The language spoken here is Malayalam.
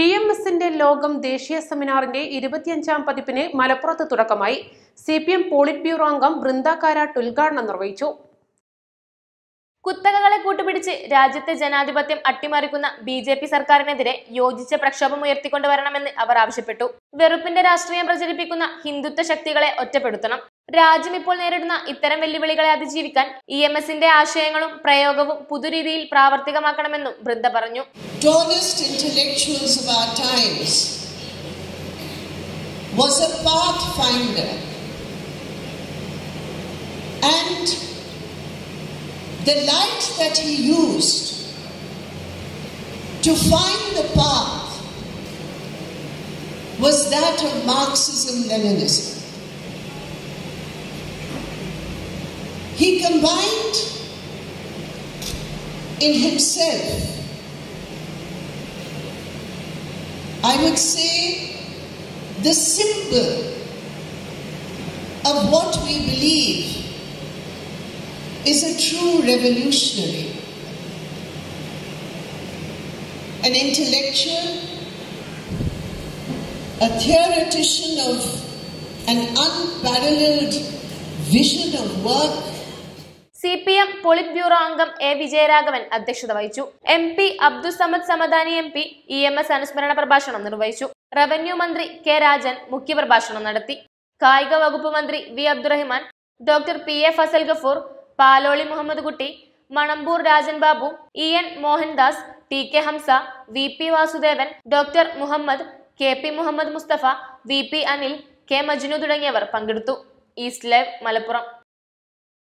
ഇ എം എസിന്റെ ലോകം ദേശീയ സെമിനാറിന്റെ ഇരുപത്തിയഞ്ചാം പതിപ്പിന് മലപ്പുറത്ത് തുടക്കമായി. C P M polit bureau അംഗം ബൃന്ദ കാരാട്ട് ഉദ്ഘാടനം നിർവഹിച്ചു. കുത്തകകളെ കൂട്ടുപിടിച്ച് രാജ്യത്തെ ജനാധിപത്യം അട്ടിമറിക്കുന്ന ബി ജെ പി സർക്കാരിനെതിരെ യോജിച്ച പ്രക്ഷോഭം ഉയർത്തിക്കൊണ്ടുവരണമെന്ന് അവർ ആവശ്യപ്പെട്ടു വെറുപ്പിന്റെ രാഷ്ട്രീയം പ്രചരിപ്പിക്കുന്ന ഹിന്ദുത്വ ശക്തികളെ ഒറ്റപ്പെടുത്തണം രാജ്യം ഇപ്പോൾ നേരിടുന്ന ഇത്തരം വെല്ലുവിളികളെ അതിജീവിക്കാൻ ഇ എം എസിന്റെ ആശയങ്ങളും പ്രയോഗവും പുതുരീതിയിൽ പ്രാവർത്തികമാക്കണമെന്നും ബൃന്ദ പറഞ്ഞു was a. And the light that he used to find the path was that of Marxism Leninism. He combined in himself I would say, the symbol of what we believe is a true revolutionary, an intellectual, a theoretician of an unparalleled vision of work. C P M polit bureau അംഗം എ വിജയരാഘവൻ അധ്യക്ഷത വഹിച്ചു. M P Abdussamad Samadani M P E M S അനുസ്മരണ പ്രഭാഷണം നിർവഹിച്ചു. റവന്യൂ മന്ത്രി കെ രാജൻ മുഖ്യപ്രഭാഷണം നടത്തി. കായിക വകുപ്പ് മന്ത്രി V Abdurahiman doctor P A Fazal Gafoor Paloli Muhammed Kutty Manambur Rajan Babu E N Mohandas T K Hamsa V P Vasudevan doctor Muhammed K P Muhammed Mustafa V P Anil K Majnu തുടങ്ങിയവർ പങ്കെടുത്തു. East live Malappuram.